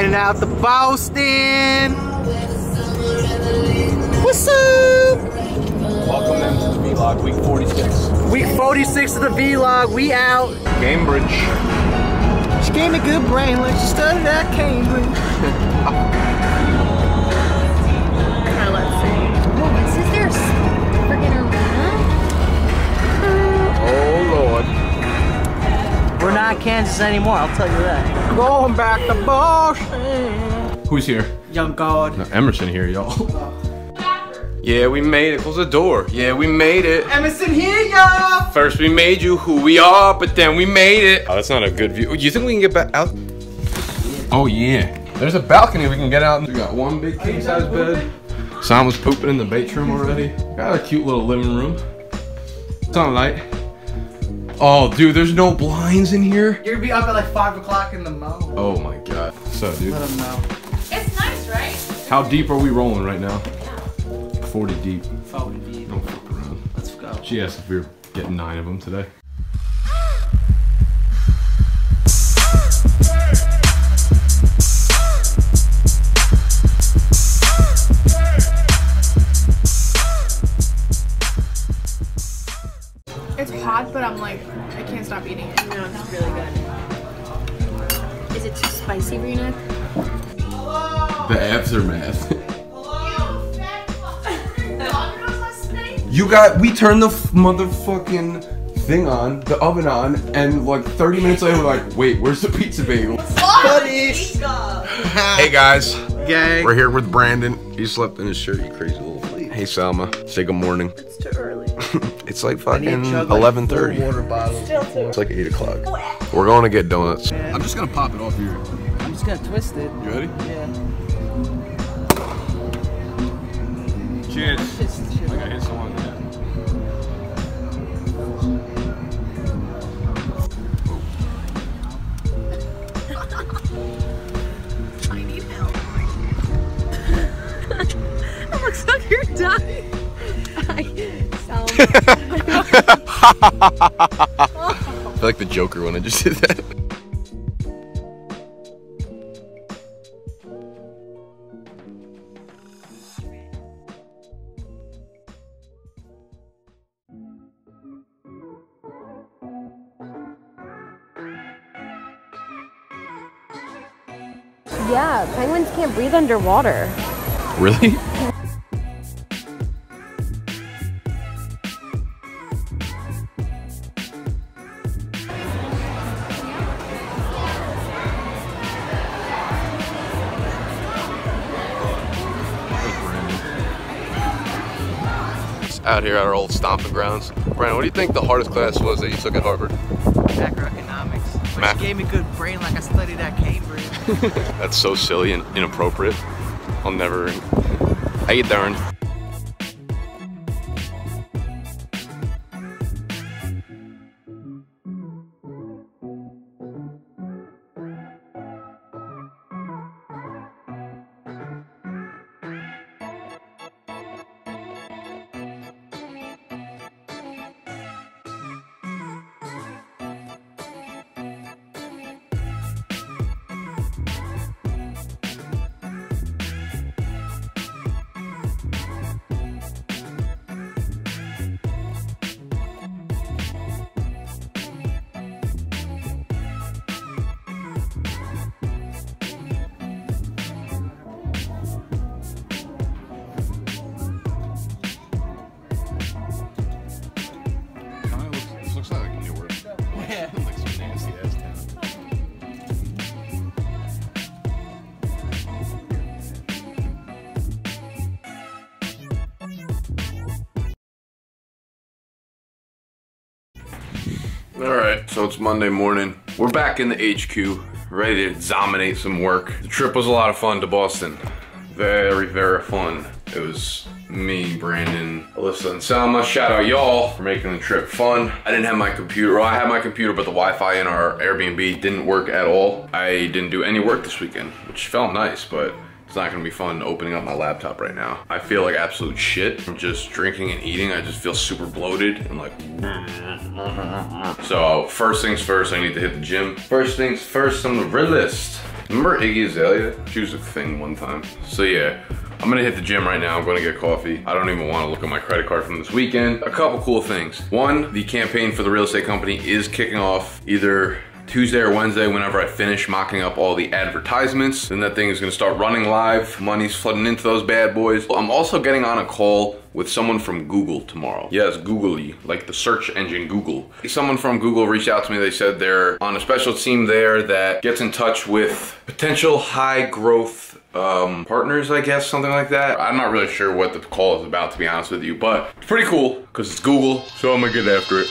Heading out to Boston. What's up? Welcome into the vlog, week 46. Week 46 of the vlog. We out. Cambridge. She gave me good brain like she studied at Cambridge. We're not Kansas anymore, I'll tell you that. Going back to Boston. Who's here? Young God. No, Emerson here, y'all. Yeah, we made it. Close the door. Yeah, we made it. Emerson here, y'all. First we made you who we are, but then we made it. Oh, that's not a good view. Do you think we can get back out? Oh yeah. There's a balcony we can get out. We got one big king size bed. Sam was pooping in the bait room already. Got a cute little living room. Sunlight. Oh, dude, there's no blinds in here. You're gonna be up at like 5 o'clock in the mo. Oh my god. So, dude, Let them know. It's nice, right? how deep are we rolling right now? 40 deep. Phone deep. Don't fuck around. Let's go. She asked if we were getting nine of them today. It's hot, but I'm like, I can't stop eating it. No, it's really good. Is it too spicy, Rena? The aftermath. You got, we turned the f- motherfucking thing on, the oven on, and like 30 minutes later, we're like, wait, where's the pizza bagel? Buddies. Hey guys, Gang. we're here with Brandon. He slept in his shirt, you crazy little flea. Hey Salma, say good morning. It's too early. It's like I need fucking to like, 11:30. four water bottles. It's like 8 o'clock. We're going to get donuts. I'm just gonna pop it off here. I'm just gonna twist it. You ready? Yeah. Cheers. Just chill. Like I hit someone. Yeah. I need help. it looks like you're dying. I feel like the Joker when I just did that. yeah, penguins can't breathe underwater. Really? Out here at our old stomping grounds. Brandon, what do you think the hardest class was that you took at Harvard? Macroeconomics. But Mac- gave me good brain like I studied at Cambridge. That's so silly and inappropriate. I'll never. How you doing? So it's Monday morning. We're back in the HQ, ready to dominate some work. The trip was a lot of fun to Boston. Very, very fun. It was me, Brandon, Alyssa, and Selma. Shout out y'all for making the trip fun. I didn't have my computer. Well, I had my computer, but the Wi-Fi in our Airbnb didn't work at all. I didn't do any work this weekend, which felt nice, but it's not gonna be fun opening up my laptop right now. I feel like absolute shit from just drinking and eating. I just feel super bloated and like. So first things first, I need to hit the gym. First things first on the realist. Remember Iggy Azalea? She was a thing one time. So yeah, I'm gonna hit the gym right now. I'm gonna get coffee. I don't even wanna look at my credit card from this weekend. A couple cool things. One, the campaign for the real estate company is kicking off either Tuesday or Wednesday whenever I finish mocking up all the advertisements. Then that thing is gonna start running live. Money's flooding into those bad boys. I'm also getting on a call with someone from Google tomorrow. Yes, Googly, like the search engine Google. Someone from Google reached out to me. They said they're on a special team there that gets in touch with potential high growth um, partners, I guess, something like that. I'm not really sure what the call is about, to be honest with you, but it's pretty cool because it's Google, so I'm gonna get after it.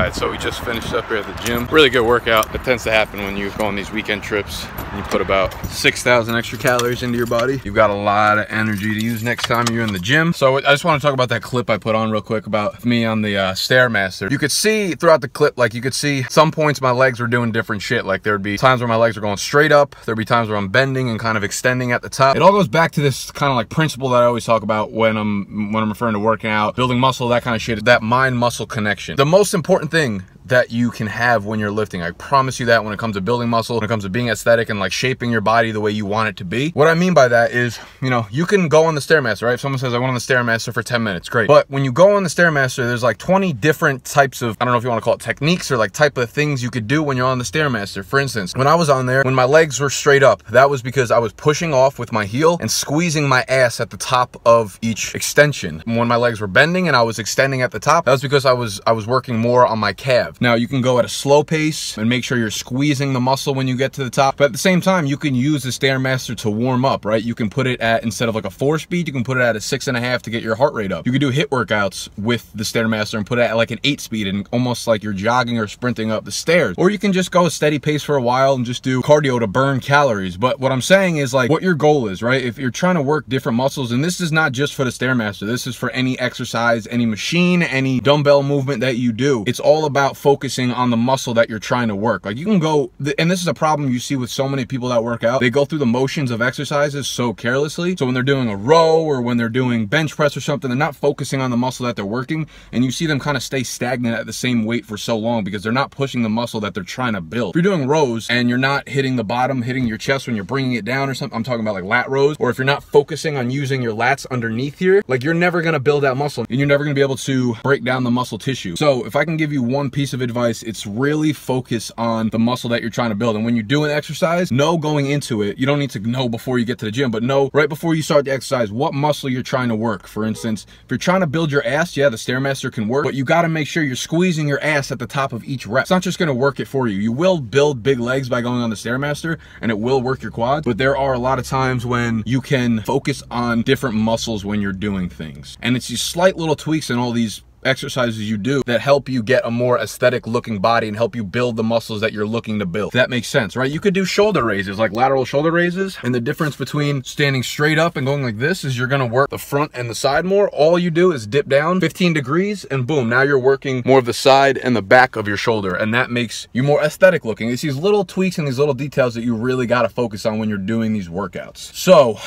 so we just finished up here at the gym. Really good workout. It tends to happen when you go on these weekend trips and you put about 6,000 extra calories into your body. You've got a lot of energy to use next time you're in the gym. So I just want to talk about that clip I put on real quick about me on the uh, Stairmaster. You could see throughout the clip, like you could see some points my legs were doing different shit. Like there'd be times where my legs are going straight up. There'd be times where I'm bending and kind of extending at the top. It all goes back to this kind of like principle that I always talk about when I'm when I'm referring to working out, building muscle, that kind of shit. That mind muscle connection. The most important thing thing that you can have when you're lifting. I promise you that when it comes to building muscle, when it comes to being aesthetic and like shaping your body the way you want it to be. What I mean by that is, you know, you can go on the Stairmaster, right? If someone says, I went on the Stairmaster for 10 minutes, great. But when you go on the Stairmaster, there's like 20 different types of, I don't know if you want to call it techniques or like type of things you could do when you're on the Stairmaster. For instance, when I was on there, when my legs were straight up, that was because I was pushing off with my heel and squeezing my ass at the top of each extension. When my legs were bending and I was extending at the top, that was because I was I was working more on my calf. Now you can go at a slow pace and make sure you're squeezing the muscle when you get to the top. But at the same time, you can use the Stairmaster to warm up, right? You can put it at, instead of like a four speed, you can put it at a six and a half to get your heart rate up. You can do HIIT workouts with the Stairmaster and put it at like an eight speed and almost like you're jogging or sprinting up the stairs. Or you can just go a steady pace for a while and just do cardio to burn calories. But what I'm saying is like what your goal is, right? If you're trying to work different muscles, and this is not just for the Stairmaster, this is for any exercise, any machine, any dumbbell movement that you do. It's all about focusing on the muscle that you're trying to work. Like you can go, and this is a problem you see with so many people that work out. They go through the motions of exercises so carelessly. So when they're doing a row or when they're doing bench press or something, they're not focusing on the muscle that they're working. And you see them kind of stay stagnant at the same weight for so long because they're not pushing the muscle that they're trying to build. If you're doing rows and you're not hitting the bottom, hitting your chest when you're bringing it down or something, I'm talking about like lat rows, or if you're not focusing on using your lats underneath here, like you're never to build that muscle and you're never to be able to break down the muscle tissue. So if I can give you one piece of advice, it's really focus on the muscle that you're trying to build. And when you're doing exercise, know going into it, you don't need to know before you get to the gym, but know right before you start the exercise what muscle you're trying to work. For instance, if you're trying to build your ass, yeah, the Stairmaster can work, but you got to make sure you're squeezing your ass at the top of each rep. It's not just going to work it for you. You will build big legs by going on the Stairmaster and it will work your quads, but there are a lot of times when you can focus on different muscles when you're doing things. And it's these slight little tweaks in all these exercises you do that help you get a more aesthetic looking body and help you build the muscles that you're looking to build. That makes sense, right? You could do shoulder raises, like lateral shoulder raises. And the difference between standing straight up and going like this is you're gonna work the front and the side more. All you do is dip down 15 degrees and boom, now you're working more of the side and the back of your shoulder. And that makes you more aesthetic looking. It's these little tweaks and these little details that you really gotta focus on when you're doing these workouts. So,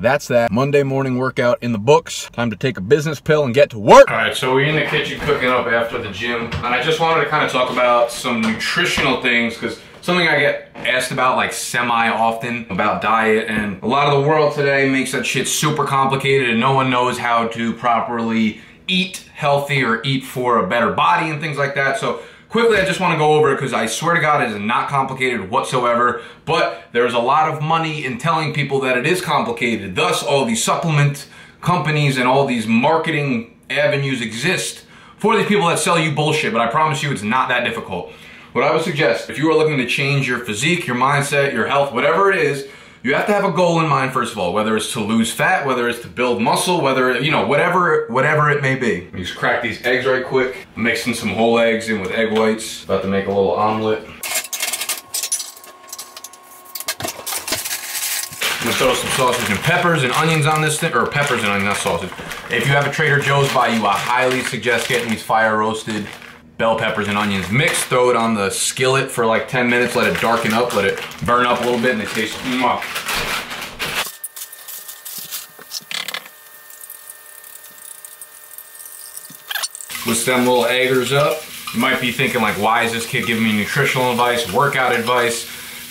that's that Monday morning workout in the books. Time to take a business pill and get to work. All right, so we're in the kitchen cooking up after the gym, and I just wanted to kind of talk about some nutritional things because something I get asked about like semi often about diet and a lot of the world today makes that shit super complicated and no one knows how to properly eat healthy or eat for a better body and things like that. So quickly, I just want to go over it because I swear to God, it is not complicated whatsoever. But there's a lot of money in telling people that it is complicated. Thus, all these supplement companies and all these marketing avenues exist for these people that sell you bullshit. But I promise you, it's not that difficult. what I would suggest, if you are looking to change your physique, your mindset, your health, whatever it is, you have to have a goal in mind first of all, whether it's to lose fat, whether it's to build muscle, whether, you know, whatever whatever it may be. You just crack these eggs right quick, mixing some whole eggs in with egg whites. About to make a little omelet. I'm gonna throw some sausage and peppers and onions on this thing, or peppers and onions, not sausage. If you have a Trader Joe's by you, I highly suggest getting these fire roasted bell peppers and onions mixed. Throw it on the skillet for like 10 minutes, let it darken up, let it burn up a little bit, and they taste mwah. Mm-hmm. With them little eggers up, you might be thinking like, why is this kid giving me nutritional advice, workout advice?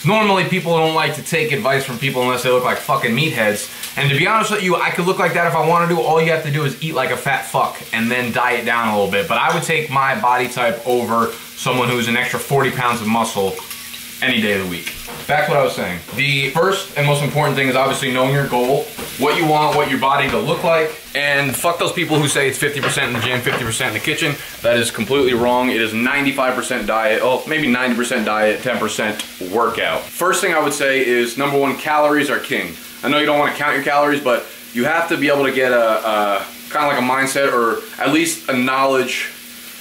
Normally people don't like to take advice from people unless they look like fucking meatheads. And to be honest with you, I could look like that if I want to do. All you have to do is eat like a fat fuck and then diet down a little bit. But I would take my body type over someone who's an extra 40 pounds of muscle any day of the week. Back to what I was saying. The first and most important thing is obviously knowing your goal, what you want, what your body to look like, and fuck those people who say it's 50% in the gym, 50% in the kitchen. That is completely wrong. It is 95% diet, oh, maybe 90% diet, 10% workout. First thing I would say is number one, calories are king. I know you don't want to count your calories, but you have to be able to get a, a kind of like a mindset or at least a knowledge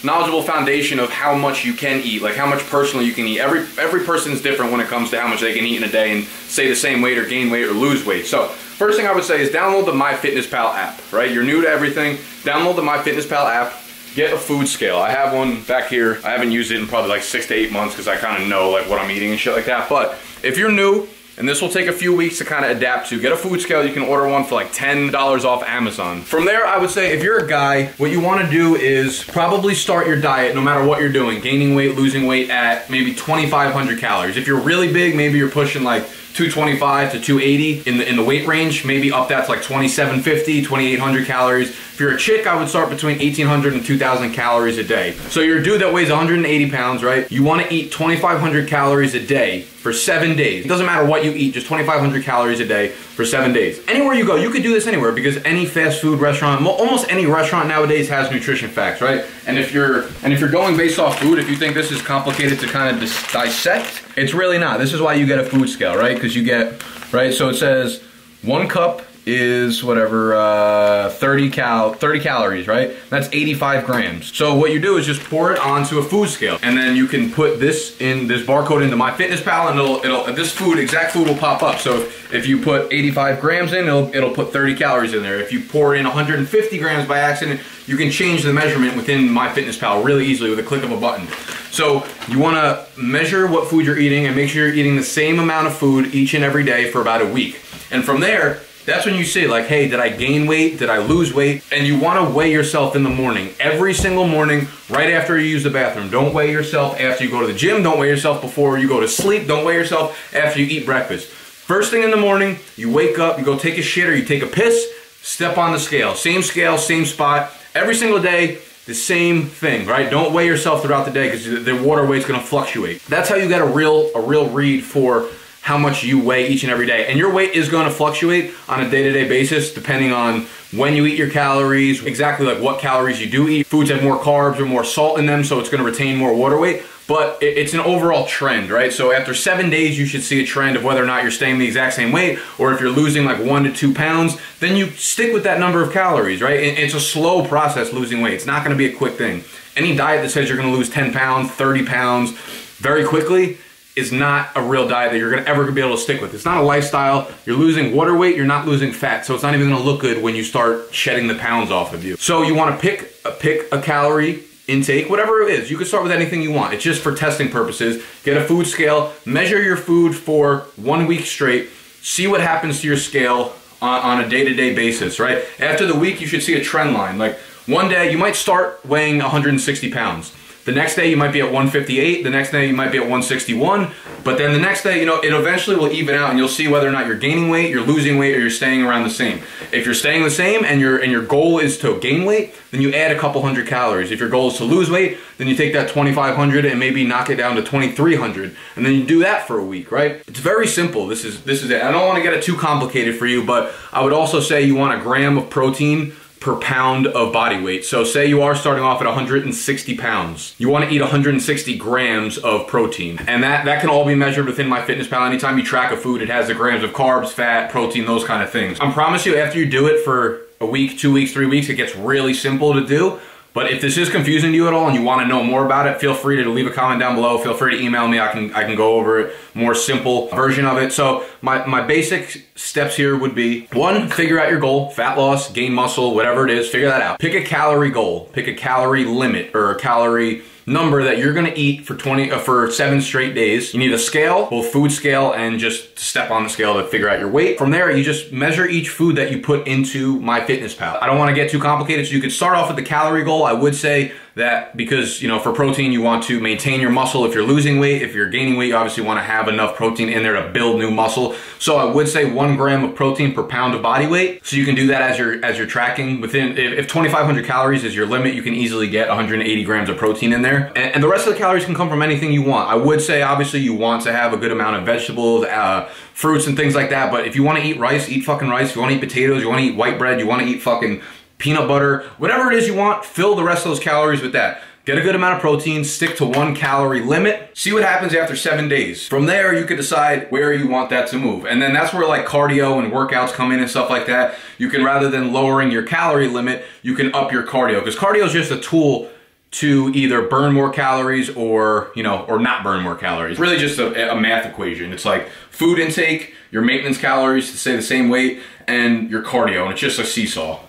knowledgeable foundation of how much you can eat, like how much personally you can eat. Every every person's different when it comes to how much they can eat in a day and stay the same weight or gain weight or lose weight. So first thing I would say is download the MyFitnessPal app, right? You're new to everything, download the MyFitnessPal app, get a food scale. I have one back here. I haven't used it in probably like six to eight months because I kind of know like what I'm eating and shit like that. But if you're new, and this will take a few weeks to kind of adapt to. Get a food scale, you can order one for like $10 off Amazon. From there, I would say if you're a guy, what you wanna do is probably start your diet, no matter what you're doing, gaining weight, losing weight at maybe 2,500 calories. If you're really big, maybe you're pushing like 225 to 280 in the in the weight range, maybe up that to like 2750, 2800 calories. If you're a chick, I would start between 1800 and 2000 calories a day. So you're a dude that weighs 180 pounds, right? You want to eat 2500 calories a day for seven days. It doesn't matter what you eat, just 2500 calories a day for seven days. Anywhere you go, you could do this anywhere because any fast food restaurant, almost any restaurant nowadays has nutrition facts, right? And if you're and if you're going based off food, if you think this is complicated to kind of dissect, it's really not. This is why you get a food scale, right? Because you get right. So it says one cup is whatever uh, 30 cal 30 calories right? That's 85 grams. So what you do is just pour it onto a food scale and then you can put this in this barcode into MyFitnessPal and it'll it'll this food exact food will pop up. So if, if you put 85 grams in it'll it'll put 30 calories in there. If you pour in 150 grams by accident you can change the measurement within MyFitnessPal really easily with a click of a button so you want to measure what food you're eating and make sure you're eating the same amount of food each and every day for about a week and from there that's when you see like, hey, did I gain weight? Did I lose weight? And you wanna weigh yourself in the morning. Every single morning, right after you use the bathroom. Don't weigh yourself after you go to the gym. Don't weigh yourself before you go to sleep. Don't weigh yourself after you eat breakfast. First thing in the morning, you wake up, you go take a shit or you take a piss, step on the scale. Same scale, same spot. Every single day, the same thing, right? Don't weigh yourself throughout the day because the water weight's gonna fluctuate. That's how you get a real, a real read for how much you weigh each and every day. And your weight is going to fluctuate on a day-to-day -day basis depending on when you eat your calories, exactly like what calories you do eat. Foods have more carbs or more salt in them, so it's going to retain more water weight. But it's an overall trend, right? So after seven days, you should see a trend of whether or not you're staying the exact same weight, or if you're losing like one to two pounds, then you stick with that number of calories, right? It's a slow process losing weight. It's not gonna be a quick thing. Any diet that says you're gonna lose 10 pounds, 30 pounds very quickly, is not a real diet that you're gonna ever be able to stick with. It's not a lifestyle. You're losing water weight, you're not losing fat, so it's not even gonna look good when you start shedding the pounds off of you. So you wanna pick a, pick a calorie intake, whatever it is. You can start with anything you want. It's just for testing purposes. Get a food scale, measure your food for one week straight, see what happens to your scale on, on a day-to-day -day basis, right? After the week, you should see a trend line. Like one day, you might start weighing 160 pounds. The next day you might be at 158, the next day you might be at 161, but then the next day, you know, it eventually will even out and you'll see whether or not you're gaining weight, you're losing weight, or you're staying around the same. If you're staying the same and your and your goal is to gain weight, then you add a couple hundred calories. If your goal is to lose weight, then you take that 2500 and maybe knock it down to 2300 and then you do that for a week, right? It's very simple. This is this is it. I don't want to get it too complicated for you, but I would also say you want a gram of protein per pound of body weight. So say you are starting off at 160 pounds. You want to eat 160 grams of protein. And that, that can all be measured within MyFitnessPal. Anytime you track a food, it has the grams of carbs, fat, protein, those kind of things. I promise you, after you do it for a week, two weeks, three weeks, it gets really simple to do. But if this is confusing to you at all and you want to know more about it, feel free to leave a comment down below. Feel free to email me. I can I can go over it more simple version of it. So my, my basic steps here would be one, figure out your goal, fat loss, gain muscle, whatever it is, figure that out. Pick a calorie goal, pick a calorie limit or a calorie number that you're gonna eat for 20 uh, for seven straight days. You need a scale, both food scale and just step on the scale to figure out your weight. From there, you just measure each food that you put into MyFitnessPal. I don't wanna get too complicated, so you could start off with the calorie goal. I would say that because, you know, for protein, you want to maintain your muscle. If you're losing weight, if you're gaining weight, you obviously want to have enough protein in there to build new muscle. So I would say one gram of protein per pound of body weight. So you can do that as you're, as you're tracking within, if, if 2,500 calories is your limit, you can easily get 180 grams of protein in there. And, and, the rest of the calories can come from anything you want. I would say, obviously, you want to have a good amount of vegetables, uh, fruits and things like that. But if you want to eat rice, eat fucking rice. If you want to eat potatoes, you want to eat white bread, you want to eat fucking peanut butter, whatever it is you want, fill the rest of those calories with that. Get a good amount of protein, stick to one calorie limit, see what happens after seven days. From there, you can decide where you want that to move. And then that's where like cardio and workouts come in and stuff like that. You can, rather than lowering your calorie limit, you can up your cardio. Because cardio is just a tool to either burn more calories or, you know, or not burn more calories. Really just a, a math equation. It's like food intake, your maintenance calories to stay the same weight, and your cardio, and it's just a seesaw.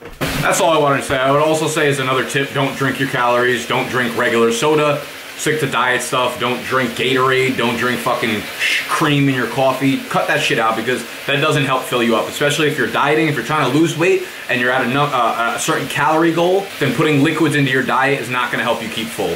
That's all I wanted to say. I would also say as another tip, don't drink your calories, don't drink regular soda, stick to diet stuff, don't drink Gatorade, don't drink fucking cream in your coffee. Cut that shit out because that doesn't help fill you up, especially if you're dieting, if you're trying to lose weight and you're at a, uh, a certain calorie goal, then putting liquids into your diet is not gonna help you keep full.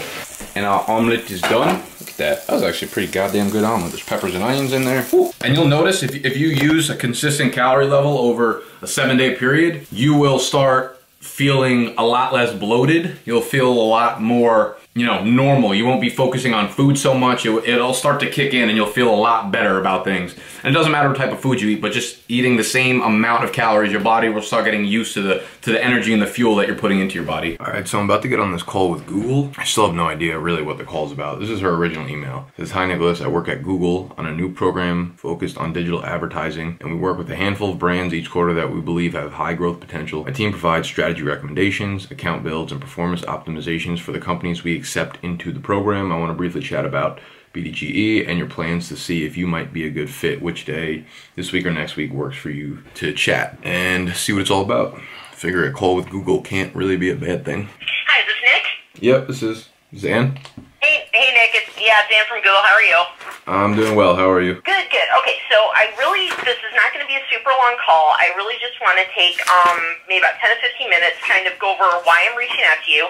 And our omelet is done Look at that. That was actually a pretty goddamn good omelet. There's peppers and onions in there. And you'll notice if, if you use a consistent calorie level over a seven day period, you will start feeling a lot less bloated. You'll feel a lot more you know, normal. You won't be focusing on food so much. It, will start to kick in and you'll feel a lot better about things. And it doesn't matter what type of food you eat, but just eating the same amount of calories, your body will start getting used to the to the energy and the fuel that you're putting into your body. All right, so I'm about to get on this call with Google. I still have no idea really what the call's about. This is her original email. It says, Hi Nicholas, I work at Google on a new program focused on digital advertising, and we work with a handful of brands each quarter that we believe have high growth potential. My team provides strategy recommendations, account builds, and performance optimizations for the companies we accept into the program, I want to briefly chat about BDGE and your plans to see if you might be a good fit, which day this week or next week works for you to chat and see what it's all about. Figure a call with Google can't really be a bad thing. Hi, is this Nick? Yep, this is Zan. Hey, hey Nick, it's yeah, Zan from Google. How are you? I'm doing well. How are you? Good, good. Okay, so I really this is not going to be a super long call. I really just want to take um maybe about 10 to 15 minutes, kind of go over why I'm reaching out to you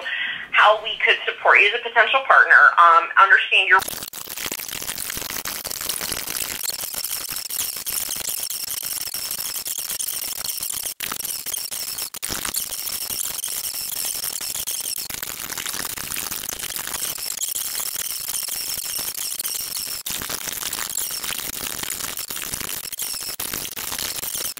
how we could support you as a potential partner, um, understand your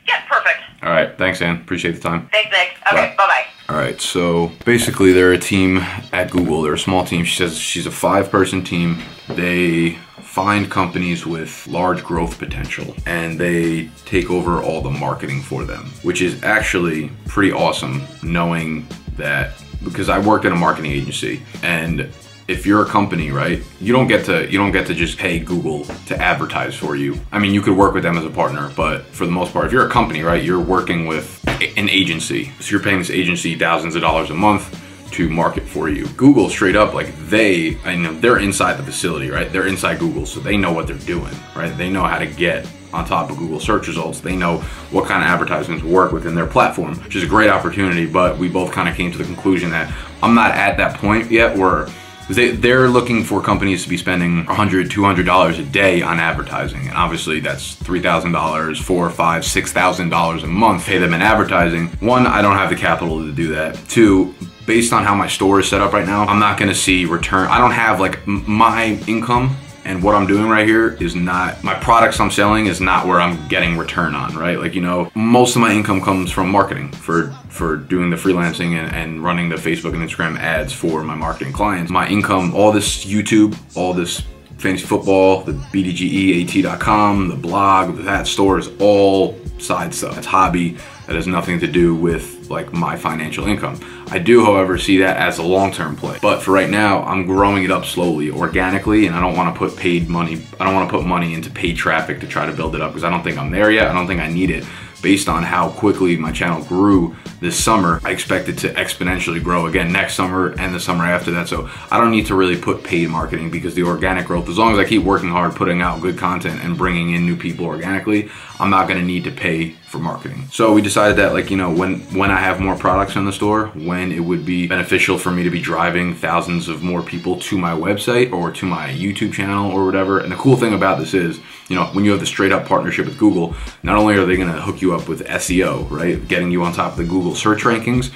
Yeah, perfect. All right. Thanks, Ann. Appreciate the time. Thanks, Nick. Okay, bye-bye. Right, so basically they're a team at Google. They're a small team. She says she's a five-person team. They find companies with large growth potential and they take over all the marketing for them, which is actually pretty awesome knowing that because I worked in a marketing agency and if you're a company, right, you don't get to you don't get to just pay Google to advertise for you. I mean, you could work with them as a partner, but for the most part, if you're a company, right, you're working with an agency. So you're paying this agency thousands of dollars a month to market for you. Google straight up, like they, I know they're inside the facility, right? They're inside Google, so they know what they're doing, right? They know how to get on top of Google search results. They know what kind of advertisements work within their platform, which is a great opportunity, but we both kind of came to the conclusion that I'm not at that point yet where they, they're looking for companies to be spending $100, $200 a day on advertising. And obviously that's $3,000, four, five, $6,000 a month, pay them in advertising. One, I don't have the capital to do that. Two, based on how my store is set up right now, I'm not gonna see return. I don't have like my income And what I'm doing right here is not, my products I'm selling is not where I'm getting return on, right? Like, you know, most of my income comes from marketing for, for doing the freelancing and, and running the Facebook and Instagram ads for my marketing clients. My income, all this YouTube, all this fantasy football, the BDGEAT.com, the blog, that store is all side stuff. It's hobby that has nothing to do with like my financial income. I do, however, see that as a long-term play. But for right now, I'm growing it up slowly, organically, and I don't want to put paid money, I don't want to put money into paid traffic to try to build it up because I don't think I'm there yet. I don't think I need it based on how quickly my channel grew this summer, I expect it to exponentially grow again next summer and the summer after that. So I don't need to really put paid marketing because the organic growth, as long as I keep working hard, putting out good content and bringing in new people organically, I'm not gonna need to pay for marketing. So we decided that like, you know, when, when I have more products in the store, when it would be beneficial for me to be driving thousands of more people to my website or to my YouTube channel or whatever. And the cool thing about this is, you know, when you have the straight up partnership with Google, not only are they gonna hook you up with SEO, right? Getting you on top of the Google search rankings,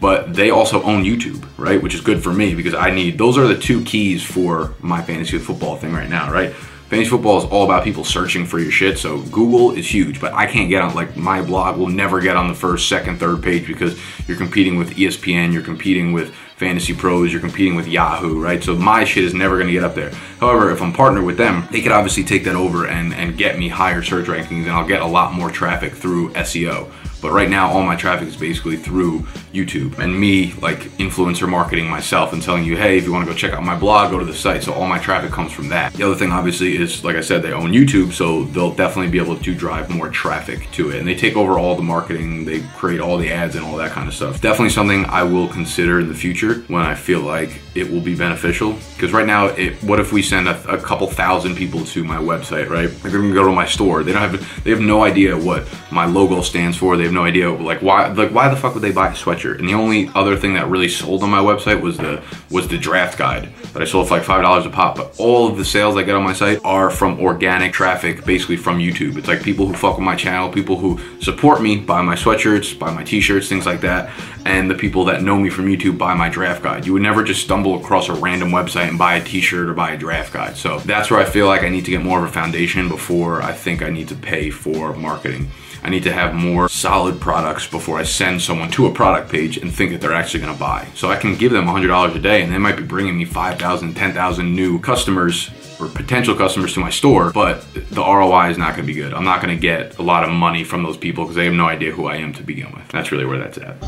but they also own YouTube, right? Which is good for me because I need, those are the two keys for my fantasy football thing right now, right? Fantasy football is all about people searching for your shit. So Google is huge, but I can't get on, like my blog will never get on the first, second, third page because you're competing with ESPN, you're competing with Fantasy Pros, you're competing with Yahoo, right? So my shit is never gonna get up there. However, if I'm partnered with them, they could obviously take that over and, and get me higher search rankings and I'll get a lot more traffic through SEO. But right now, all my traffic is basically through YouTube and me like influencer marketing myself and telling you, hey, if you wanna go check out my blog, go to the site. So all my traffic comes from that. The other thing obviously is, like I said, they own YouTube, so they'll definitely be able to drive more traffic to it. And they take over all the marketing, they create all the ads and all that kind of stuff. Definitely something I will consider in the future when I feel like it will be beneficial. Because right now, it, what if we send a, a couple thousand people to my website, right? They're gonna go to my store. They don't have, they have no idea what my logo stands for. They have no idea like why, like why the fuck would they buy a sweatshirt? And the only other thing that really sold on my website was the was the draft guide that I sold for like five dollars a pop. But all of the sales I get on my site are from organic traffic, basically from YouTube. It's like people who fuck with my channel, people who support me, buy my sweatshirts, buy my t-shirts, things like that, and the people that know me from YouTube buy my draft guide. You would never just stumble across a random website and buy a t-shirt or buy a draft guide. So that's where I feel like I need to get more of a foundation before I think I need to pay for marketing. I need to have more solid products before I send someone to a product page and think that they're actually gonna buy. So I can give them $100 a day and they might be bringing me 5,000, 10,000 new customers or potential customers to my store, but the ROI is not gonna be good. I'm not gonna get a lot of money from those people because they have no idea who I am to begin with. That's really where that's at.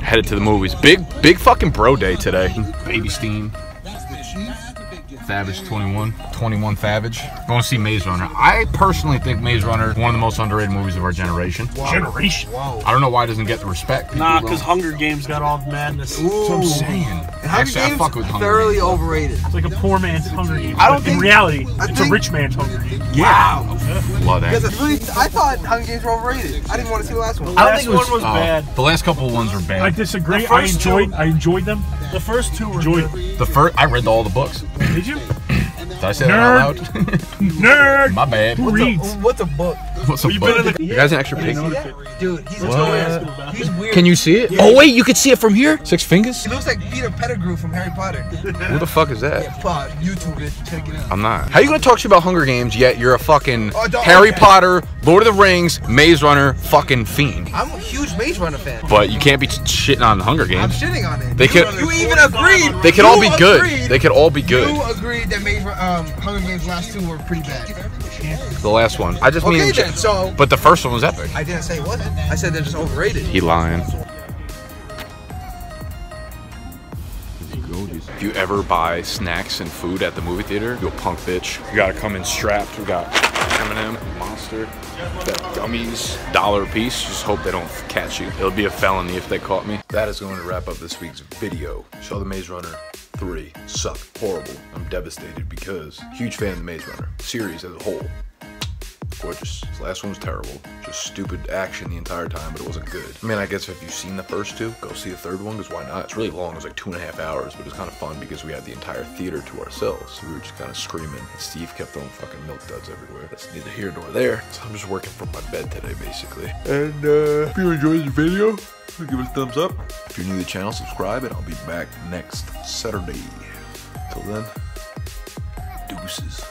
Headed to the movies. Big, big fucking bro day today. Baby Steam. Savage 21. 21 Savage. Going to see Maze Runner. I personally think Maze Runner is one of the most underrated movies of our generation. Generation. I don't know why it doesn't get the respect. People Nah, because Hunger Games got all the madness. That's what I'm saying. Hunger Actually, I fuck with Hunger thoroughly Games. overrated. It's like a poor man's Hunger Games. I don't think- in reality, I it's a rich man's Hunger Games. Wow. Love that. it's really, I thought Hunger Games were overrated. I didn't want to see the last one. The I don't last think it was, one was oh, bad. The last couple of ones were bad. I disagree. I enjoyed. two- I enjoyed them. The first two were Enjoyed good. the first, I read all the books. Did you? Did I say that out Nerd. loud? Nerd. My bad. Who What's a, what's a book? What's up, You been in the- You guys an extra pig? Dude, he's What? weird. He's weird. Can you see it? Oh wait, you can see it from here. Six fingers. He looks like Peter Pettigrew from Harry Potter. Who the fuck is that? Uh, YouTube it. Check it out. I'm not. How are you gonna talk to shit about Hunger Games yet you're a fucking Oh, Harry okay. Potter, Lord of the Rings, Maze Runner, fucking fiend? I'm a huge Maze Runner fan. But you can't be shitting on Hunger Games. I'm shitting on it. They you, could- you even agreed. They could all You be good. They could all be good. You agreed that Maze, um, Hunger Games last two were pretty bad. The last one. I just mean. Then, so But the first one was epic. I didn't say it wasn't. I said they're just overrated. He lying. If you ever buy snacks and food at the movie theater, you a punk bitch. You gotta come in strapped. We got M&M, Monster, got gummies, dollar a piece. Just hope they don't catch you. It'll be a felony if they caught me. That is going to wrap up this week's video. Show the Maze Runner 3. Sucked. Horrible. I'm devastated because huge fan of the Maze Runner series as a whole gorgeous. This last one was terrible. Just stupid action the entire time, but it wasn't good. I mean, I guess if you've seen the first two, go see the third one, because why not? It's really long. It was like two and a half hours, but it was kind of fun because we had the entire theater to ourselves. We were just kind of screaming. And Steve kept throwing fucking milk duds everywhere. That's neither here nor there. So I'm just working from my bed today, basically. And uh, if you enjoyed the video, give it a thumbs up. If you're new to the channel, subscribe, and I'll be back next Saturday. Till then. Deuces.